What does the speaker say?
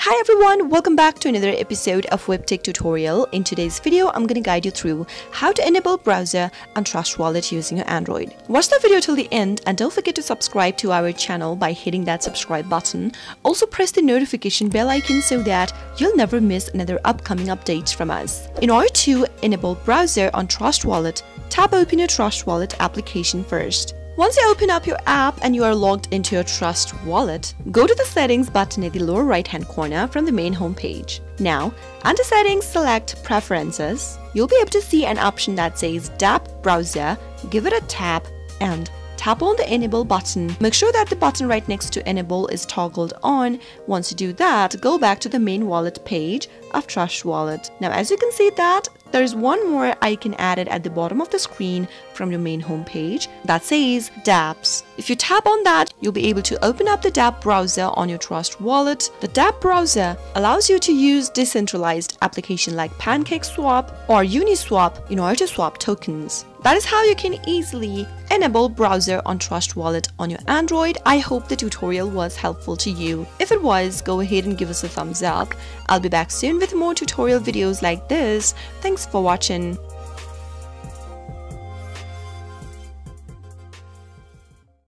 Hi everyone, welcome back to another episode of WebTech tutorial. In today's video, I'm going to guide you through how to enable browser on Trust Wallet using your Android. Watch the video till the end and don't forget to subscribe to our channel by hitting that subscribe button. Also press the notification bell icon so that you'll never miss another upcoming update from us. In order to enable browser on Trust Wallet, tap open your Trust Wallet application first. Once you open up your app and you are logged into your Trust wallet, go to the settings button at the lower right hand corner from the main home page. Now, under settings, select preferences. You'll be able to see an option that says DApp browser. Give it a tap and tap on the enable button. Make sure that the button right next to enable is toggled on. Once you do that, go back to the main wallet page of Trust Wallet. Now as you can see that there is one more icon added at the bottom of the screen from your main home page that says dApps. If you tap on that, you'll be able to open up the dApp browser on your Trust wallet. The dApp browser allows you to use decentralized application like PancakeSwap or Uniswap in order to swap tokens. That is how you can easily enable browser on Trust Wallet on your Android. I hope the tutorial was helpful to you. If it was, go ahead and give us a thumbs up. I'll be back soon with more tutorial videos like this. Thanks for watching.